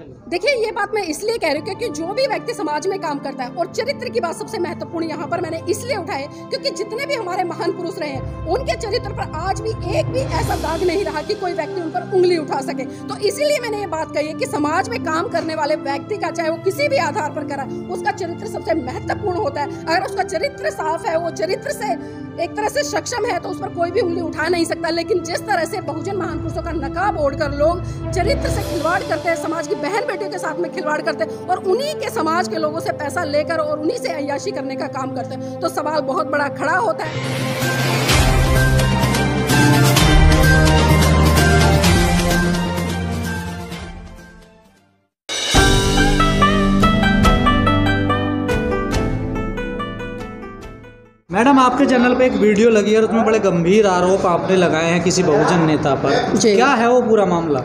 देखिए, ये बात मैं इसलिए कह रही हूँ क्योंकि जो भी व्यक्ति समाज में काम करता है और चरित्र की बात सबसे महत्वपूर्ण यहाँ पर मैंने इसलिए उठाए क्योंकि जितने भी हमारे महान पुरुष रहे हैं, उनके चरित्र पर आज भी एक भी ऐसा दाग नहीं रहा कि कोई व्यक्ति उन पर उंगली उठा सके। तो इसीलिए मैंने ये बात कही है कि समाज में काम करने वाले व्यक्ति का चाहे वो किसी भी आधार पर करा, उसका चरित्र सबसे महत्वपूर्ण होता है। अगर उसका चरित्र साफ़ है, वो चरित्र से एक तरह से सक्षम है तो उस पर कोई भी उंगली उठा नहीं सकता। लेकिन जिस तरह से बहुजन महान पुरुषों का नकाब ओढ़कर लोग चरित्र से खिलवाड़ करते हैं, समाज की बहन बेटियों के साथ में खिलवाड़ करते हैं और उन्हीं के समाज के लोगों से पैसा लेकर और उन्हीं से अयाशी करने का काम करते हैं। तो सवाल बहुत बड़ा खड़ा होता है। मैडम आपके चैनल पे एक वीडियो लगी है और उसमें बड़े गंभीर आरोप आपने लगाए हैं किसी बहुजन नेता पर। क्या है वो पूरा मामला?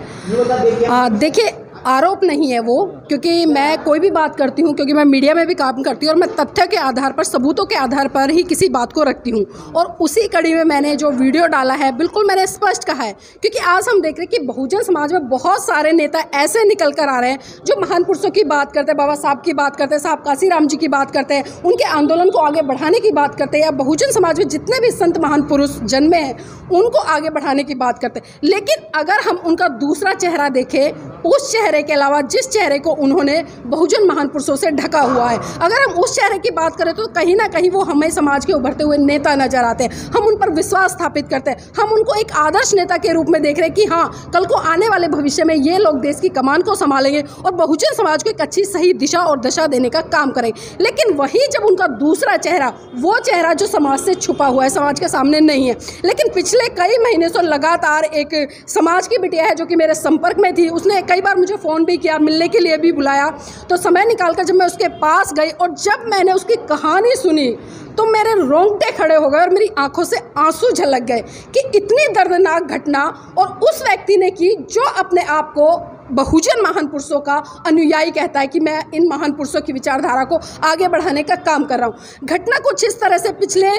देखिए आरोप नहीं है वो, क्योंकि मैं कोई भी बात करती हूँ, क्योंकि मैं मीडिया में भी काम करती हूँ और मैं तथ्य के आधार पर, सबूतों के आधार पर ही किसी बात को रखती हूँ। और उसी कड़ी में मैंने जो वीडियो डाला है, बिल्कुल मैंने स्पष्ट कहा है, क्योंकि आज हम देख रहे हैं कि बहुजन समाज में बहुत सारे नेता ऐसे निकल कर आ रहे हैं, जो महान पुरुषों की बात करते हैं, बाबा साहब की बात करते हैं, साहब काशीराम जी की बात करते हैं, उनके आंदोलन को आगे बढ़ाने की बात करते हैं, या बहुजन समाज में जितने भी संत महान पुरुष जन्मे हैं, उनको आगे बढ़ाने की बात करते हैं। लेकिन अगर हम उनका दूसरा चेहरा देखें, उस चेहरे के अलावा जिस चेहरे को उन्होंने बहुजन महान पुरुषों से ढका हुआ है, अगर हम उस चेहरे की बात करें तो कहीं ना कहीं वो हमें समाज के उभरते हुए नेता नज़र आते हैं। हम उन पर विश्वास स्थापित करते हैं। हम उनको एक आदर्श नेता के रूप में देख रहे हैं कि हाँ कल को आने वाले भविष्य में ये लोग देश की कमान को संभालेंगे और बहुजन समाज को एक अच्छी सही दिशा और दशा देने का काम करेंगे लेकिन वही जब उनका दूसरा चेहरा, वो चेहरा जो समाज से छुपा हुआ है, समाज के सामने नहीं है, लेकिन पिछले कई महीने से लगातार एक समाज की बिटिया है जो कि मेरे संपर्क में थी, उसने कई बार मुझे फ़ोन भी किया, मिलने के लिए भी बुलाया। तो समय निकाल कर जब मैं उसके पास गई और जब मैंने उसकी कहानी सुनी तो मेरे रोंगटे खड़े हो गए और मेरी आँखों से आँसू झलक गए कि इतनी दर्दनाक घटना और उस व्यक्ति ने की जो अपने आप को बहुजन महान पुरुषों का अनुयायी कहता है कि मैं इन महान पुरुषों की विचारधारा को आगे बढ़ाने का काम कर रहा हूँ। घटना कुछ इस तरह से पिछले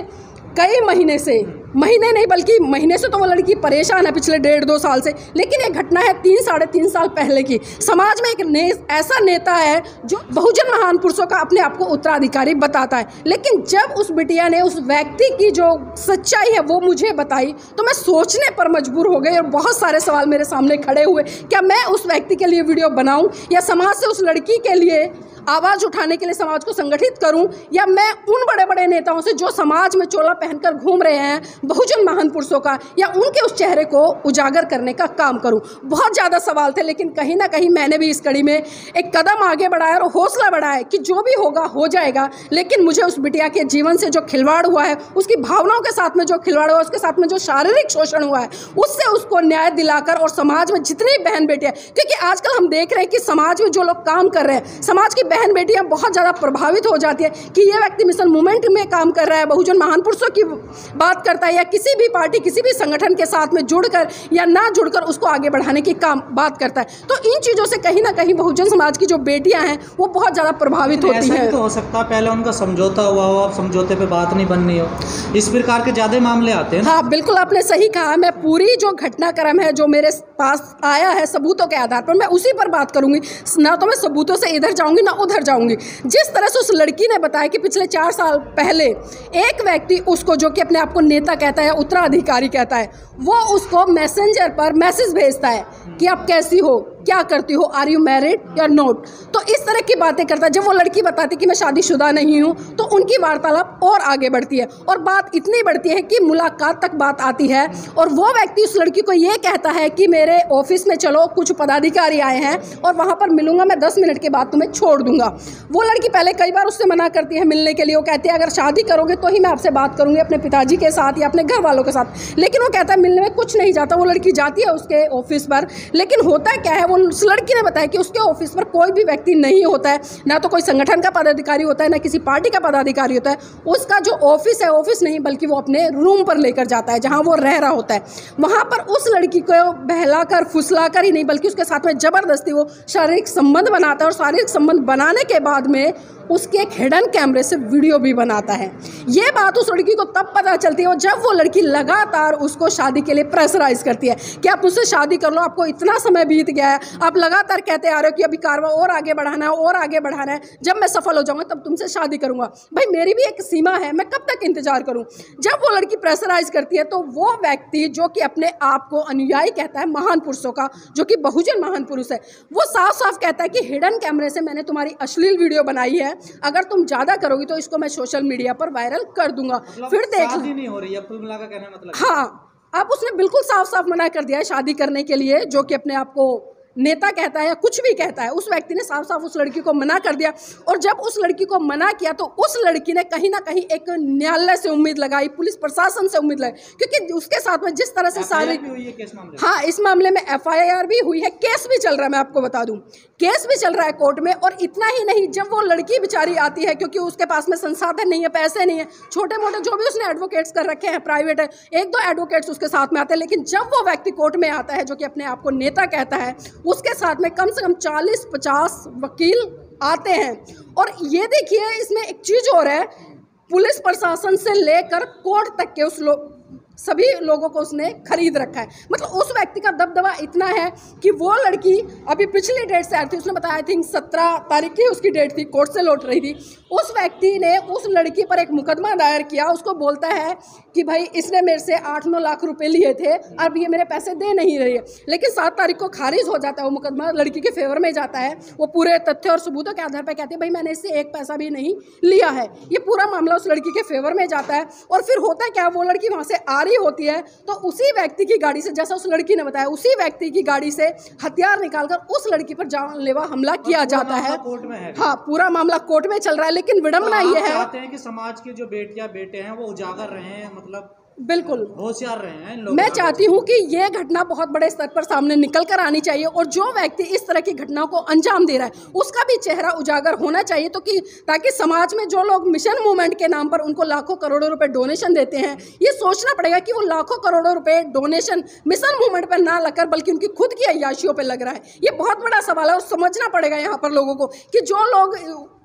कई महीने से महीने नहीं बल्कि महीने से तो वो लड़की परेशान है पिछले डेढ़ दो साल से। लेकिन ये घटना है तीन साढ़े तीन साल पहले की। समाज में एक ने, ऐसा नेता है जो बहुजन महान पुरुषों का अपने आप को उत्तराधिकारी बताता है। लेकिन जब उस बिटिया ने उस व्यक्ति की जो सच्चाई है वो मुझे बताई तो मैं सोचने पर मजबूर हो गई और बहुत सारे सवाल मेरे सामने खड़े हुए। क्या मैं उस व्यक्ति के लिए वीडियो बनाऊँ या समाज से उस लड़की के लिए आवाज़ उठाने के लिए समाज को संगठित करूँ? या मैं उन बड़े बड़े नेताओं से जो समाज में चोला पहनकर घूम रहे हैं बहुजन महान पुरुषों का या उनके उस चेहरे को उजागर करने का काम करूँ? बहुत ज़्यादा सवाल थे, लेकिन कहीं ना कहीं मैंने भी इस कड़ी में एक कदम आगे बढ़ाया और हौसला बढ़ाया कि जो भी होगा, हो जाएगा। लेकिन मुझे उस बिटिया के जीवन से जो खिलवाड़ हुआ है, उसकी भावनाओं के साथ में जो खिलवाड़ हुआ है, उसके साथ में जो शारीरिक शोषण हुआ है, उससे उसको न्याय दिलाकर और समाज में जितनी बहन बेटियाँ, क्योंकि आजकल हम देख रहे हैं कि समाज में जो लोग काम कर रहे हैं, समाज की बहन बेटियाँ बहुत ज़्यादा प्रभावित हो जाती है कि ये व्यक्ति मिशन मूवमेंट में काम कर रहा है, बहुजन महान पुरुषों की बात करता है या किसी भी पार्टी किसी भी संगठन के साथ में जुड़कर या ना जुड़कर उसको आगे बढ़ाने की काम बात करता है। तो इन चीज़ों से कहीं ना कहीं बहुजन समाज की जो बेटियाँ हैं वो बहुत ज़्यादा प्रभावित होती ऐसा हैं। तो हो सकता है पहले उनका समझौता हुआ हो अब समझौते पे बात नहीं बननी हो। इस प्रकार के ज़्यादा मामले आते हैं हाँ बिल्कुल आपने सही कहा मैं पूरी जो घटनाक्रम है जो मेरे पास आया है सबूतों के आधार पर मैं उसी पर बात करूँगी। ना तो मैं सबूतों से इधर जाऊँगी ना उधर जाऊँगी। जिस तरह से उस लड़की ने बताया कि पिछले चार साल पहले एक व्यक्ति उसको जो कि अपने आप को नेता कहता है उत्तराधिकारी कहता है, वो उसको मैसेंजर पर मैसेज भेजता है कि आप कैसी हो? क्या करती हो? आर यू मैरिड या नोट तो इस तरह की बातें करता है। जब वो लड़की बताती कि मैं शादीशुदा नहीं हूँ तो उनकी वार्तालाप और आगे बढ़ती है। और बात इतनी बढ़ती है कि मुलाकात तक बात आती है। और वो व्यक्ति उस लड़की को ये कहता है कि मेरे ऑफ़िस में चलो, कुछ पदाधिकारी आए हैं और वहाँ पर मिलूँगा, मैं दस मिनट के बाद तुम्हें छोड़ दूँगा। वो लड़की पहले कई बार उससे मना करती है मिलने के लिए। वो कहती है, अगर शादी करोगे तो ही मैं आपसे बात करूँगी, अपने पिताजी के साथ या अपने घर वालों के साथ। लेकिन वो कहता है, मिलने में कुछ नहीं जाता। वो लड़की जाती है उसके ऑफ़िस पर। लेकिन होता क्या है? वो उस लड़की ने बताया कि उसके ऑफ़िस पर कोई भी व्यक्ति नहीं होता है। ना तो कोई संगठन का पदाधिकारी होता है, ना किसी पार्टी का पदाधिकारी होता है। उसका जो ऑफ़िस है, ऑफ़िस नहीं, बल्कि वो अपने रूम पर लेकर जाता है, जहाँ वो रह रहा होता है। वहाँ पर उस लड़की को बहलाकर, फुसलाकर ही नहीं, बल्कि उसके साथ में ज़बरदस्ती वो शारीरिक संबंध बनाता है और शारीरिक संबंध बनाने के बाद में उसके एक हिडन कैमरे से वीडियो भी बनाता है। ये बात उस लड़की को तब पता चलती है और जब वो लड़की लगातार उसको शादी के लिए प्रेशराइज करती है कि आप मुझसे शादी कर लो, आपको इतना समय बीत गया है आप लगातार कहते आ रहे हो कि अभी कारवा और आगे बढ़ाना है और आगे बढ़ाना है। जब मैं सफल हो जाऊँगा तब तुमसे शादी करूँगा। भाई मेरी भी एक सीमा है मैं कब तक इंतज़ार करूँ? जब वो लड़की प्रेशराइज करती है तो वो व्यक्ति जो कि अपने आप को अनुयायी कहता है महान पुरुषों का जो कि बहुजन महान पुरुष है वो साफ़ साफ़ कहता है कि हिडन कैमरे से मैंने तुम्हारी अश्लील वीडियो बनाई है। अगर तुम ज़्यादा करोगी तो इसको मैं सोशल मीडिया पर वायरल कर दूँगा। मतलब फिर देख नहीं हो रही है कुल मिला का मतलब हाँ अब उसने बिल्कुल साफ़ साफ़ मना कर दिया है शादी करने के लिए जो कि अपने आप को नेता कहता है या कुछ भी कहता है उस व्यक्ति ने साफ़ साफ़ उस लड़की को मना कर दिया और जब उस लड़की को मना किया तो उस लड़की ने कहीं ना कहीं एक न्यायालय से उम्मीद लगाई पुलिस प्रशासन से उम्मीद लगाई क्योंकि उसके साथ में जिस तरह से सारी है। हाँ इस मामले में एफआईआर भी हुई है केस भी चल रहा है मैं आपको बता दूँ केस भी चल रहा है कोर्ट में और इतना ही नहीं जब वो लड़की बेचारी आती है क्योंकि उसके पास में संसाधन नहीं है पैसे नहीं है छोटे मोटे जो भी उसने एडवोकेट्स कर रखे हैं प्राइवेट है एक दो एडवोकेट्स उसके साथ में आते हैं लेकिन जब वो व्यक्ति कोर्ट में आता है जो कि अपने आप को नेता कहता है उसके साथ में कम से कम चालीस, पचास वकील आते हैं। और ये देखिए, इसमें एक चीज़ और है, पुलिस प्रशासन से लेकर कोर्ट तक के उस लोग सभी लोगों को उसने खरीद रखा है। मतलब उस व्यक्ति का दबदबा इतना है कि वो लड़की अभी पिछली डेट से आई थी, उसने बताया थिंक सत्रह तारीख की उसकी डेट थी, कोर्ट से लौट रही थी। उस व्यक्ति ने उस लड़की पर एक मुकदमा दायर किया, उसको बोलता है कि भाई, इसने मेरे से आठ नौ लाख रुपए लिए थे, अब ये मेरे पैसे दे नहीं रही है। लेकिन सात तारीख को खारिज हो जाता है वो मुकदमा, लड़की के फेवर में जाता है। वो पूरे तथ्य और सबूतों के आधार पर कहती है, भाई, मैंने इससे एक पैसा भी नहीं लिया है। ये पूरा मामला उस लड़की के फेवर में जाता है। और फिर होता क्या, वो लड़की वहाँ से आ रही होती है तो उसी व्यक्ति की गाड़ी से जैसा उस लड़की ने बताया उसी व्यक्ति की गाड़ी से हथियार निकालकर उस लड़की पर जानलेवा हमला किया जाता है। कोर्ट में है। हाँ पूरा मामला कोर्ट में चल रहा है लेकिन विडम्बना तो ये है। कि समाज के जो बेटिया बेटे हैं वो उजागर रहे हैं मतलब बिल्कुल। होशियार रहे हैं लोगों मैं चाहती हूँ कि ये घटना बहुत बड़े स्तर पर सामने निकल कर आनी चाहिए और जो व्यक्ति इस तरह की घटनाओं को अंजाम दे रहा है उसका भी चेहरा उजागर होना चाहिए तो कि ताकि समाज में जो लोग मिशन मूवमेंट के नाम पर उनको लाखों करोड़ों रुपए डोनेशन देते हैं ये सोचना पड़ेगा कि वो लाखों करोड़ों रुपए डोनेशन मिशन मूवमेंट पर ना लगकर बल्कि उनकी खुद की अयाशियों पर लग रहा है। ये बहुत बड़ा सवाल है और समझना पड़ेगा यहाँ पर लोगों को कि जो लोग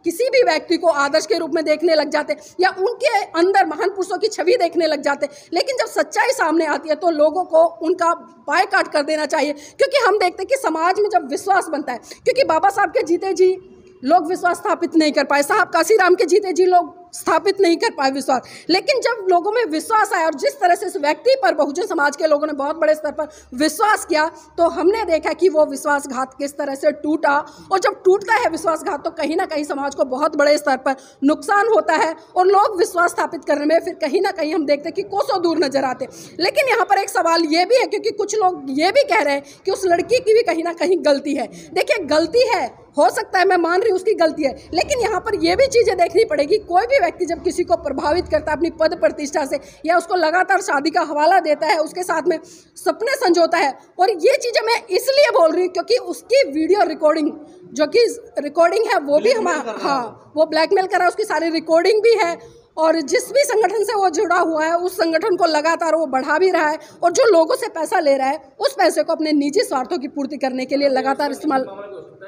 किसी भी व्यक्ति को आदर्श के रूप में देखने लग जाते या उनके अंदर महान पुरुषों की छवि देखने लग जाते। लेकिन जब सच्चाई सामने आती है तो लोगों को उनका बायकाट कर देना चाहिए। क्योंकि हम देखते हैं कि समाज में जब विश्वास बनता है, क्योंकि बाबा साहब के जीते जी लोग विश्वास स्थापित नहीं कर पाए। साहब काशीराम के जीते जी लोग स्थापित नहीं कर पाए विश्वास। लेकिन जब लोगों में विश्वास आया और जिस तरह से इस व्यक्ति पर, बहुजन समाज के लोगों ने बहुत बड़े स्तर पर विश्वास किया तो हमने देखा कि वो विश्वासघात किस तरह से टूटा। और जब टूटता है विश्वासघात तो कहीं ना कहीं समाज को बहुत बड़े स्तर पर नुकसान होता है और लोग विश्वास स्थापित करने में फिर कहीं ना कहीं हम देखते कि कोसों दूर नज़र आते लेकिन यहाँ पर एक सवाल ये भी है, क्योंकि कुछ लोग ये भी कह रहे हैं कि उस लड़की की भी कहीं ना कहीं गलती है। देखिए, गलती है हो सकता है मैं मान रही हूँ उसकी गलती है लेकिन यहाँ पर यह भी चीज़ें देखनी पड़ेगी कोई भी व्यक्ति जब किसी को प्रभावित करता है अपनी पद प्रतिष्ठा से या उसको लगातार शादी का हवाला देता है उसके साथ में सपने संजोता है और ये चीज़ें मैं इसलिए बोल रही हूँ क्योंकि उसकी वीडियो रिकॉर्डिंग जो कि रिकॉर्डिंग है वो भी हमारा है। वो ब्लैकमेल करा है उसकी सारी रिकॉर्डिंग भी है और जिस भी संगठन से वो जुड़ा हुआ है उस संगठन को लगातार वो बढ़ा भी रहा है और जो लोगों से पैसा ले रहा है उस पैसे को अपने निजी स्वार्थों की पूर्ति करने के लिए लगातार इस्तेमाल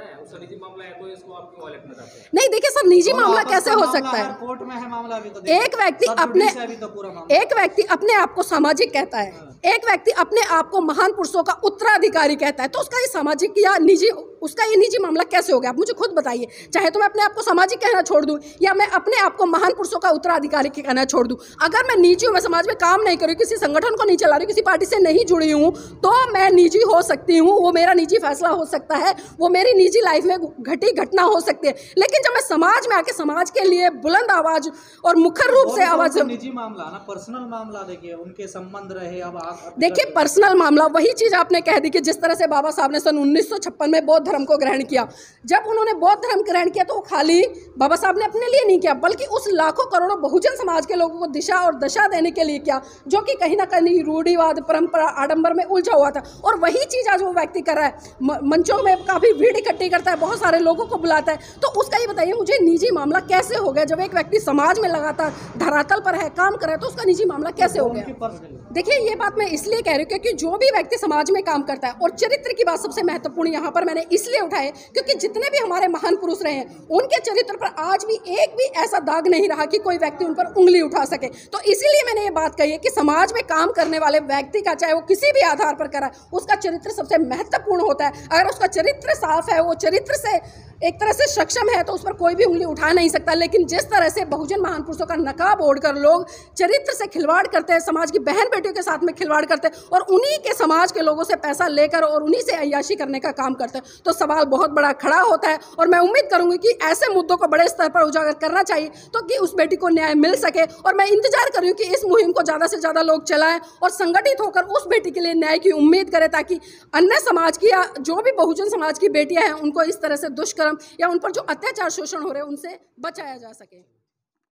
हो? है है तो हैं नहीं देखिए सर निजी तो मामला कैसे हो सकता है? कोर्ट में है मामला अभी तो एक व्यक्ति अपने है तो एक व्यक्ति अपने आप को सामाजिक कहता है। एक व्यक्ति अपने आप को महान पुरुषों का उत्तराधिकारी कहता है तो उसका ये सामाजिक या निजी उसका ये निजी मामला कैसे हो गया? आप मुझे खुद बताइए। चाहे तो मैं अपने आप को सामाजिक कहना छोड़ दूँ या मैं अपने आप को महान पुरुषों का उत्तराधिकारी कहना छोड़ दूँ। अगर मैं निजी हूँ मैं समाज में काम नहीं कर रही किसी संगठन को नहीं चला रही किसी पार्टी से नहीं जुड़ी हूँ तो मैं निजी हो सकती हूँ वो मेरा निजी फैसला हो सकता है वो मेरी निजी लाइफ में घटी घटना हो सकती है। लेकिन जब मैं समाज में आके समाज के लिए बुलंद आवाज़ और मुखर रूप से आवाज़ निजी मामला ना पर्सनल मामला देखिए उनके संबंध रहे अब देखिए पर्सनल मामला वही चीज़ आपने कह दी कि जिस तरह से बाबा साहब ने सन 1956 में बौद्ध धर्म को ग्रहण किया। जब उन्होंने बौद्ध धर्म ग्रहण किया तो खाली बाबा साहब ने अपने लिए नहीं किया, बल्कि उस लाखों करोड़ों बहुजन समाज के लोगों को दिशा और दशा देने के लिए किया, जो कि कहीं ना कहीं रूढ़िवाद, परंपरा, आडंबर में उलझा हुआ था। और वही चीज़ आज वो व्यक्ति कर रहा है। मंचों में काफ़ी भीड़ इकट्ठी करता है, बहुत सारे लोगों को बुलाता है। तो उसका ये बताइए, मुझे निजी मामला कैसे हो गया? जब एक व्यक्ति समाज में लगातार धरातल पर है, काम कर रहा है तो उसका निजी मामला कैसे हो गया? देखिए, ये बात मैं इसलिए कह रही हूँ क्योंकि जो भी व्यक्ति समाज में काम करता है, और चरित्र की बात सबसे महत्वपूर्ण यहाँ पर मैंने इसलिए उठाए क्योंकि जितने भी हमारे महान पुरुष रहे हैं, उनके चरित्र पर आज भी एक भी ऐसा दाग नहीं रहा कि कोई व्यक्ति उन पर उंगली उठा सके। तो इसीलिए मैंने ये बात कही है कि समाज में काम करने वाले व्यक्ति का चाहे वो किसी भी आधार पर करा, उसका चरित्र सबसे महत्वपूर्ण होता है। अगर उसका चरित्र साफ़ है, वो चरित्र से एक तरह से सक्षम है तो उस पर कोई भी उंगली उठा नहीं सकता। लेकिन जिस तरह से बहुजन महान पुरुषों का नकाब ओढ़कर लोग चरित्र से खिलवाड़ करते हैं, समाज की बहन बेटियों के साथ में खिलवाड़ करते हैं और उन्हीं के समाज के लोगों से पैसा लेकर और उन्हीं से अयाशी करने का काम करते हैं तो सवाल बहुत बड़ा खड़ा होता है। और मैं उम्मीद करूँगी कि ऐसे मुद्दों को बड़े स्तर पर उजागर करना चाहिए तो कि उस बेटी को न्याय मिल सके। और मैं इंतज़ार कर रही हूँ कि इस मुहिम को ज़्यादा से ज़्यादा लोग चलाएँ और संगठित होकर उस बेटी के लिए न्याय की उम्मीद करें, ताकि अन्य समाज की या जो भी बहुजन समाज की बेटियाँ हैं, उनको इस तरह से दुष्कर्म या उन पर जो अत्याचार शोषण हो रहे हैं उनसे बचाया जा सके।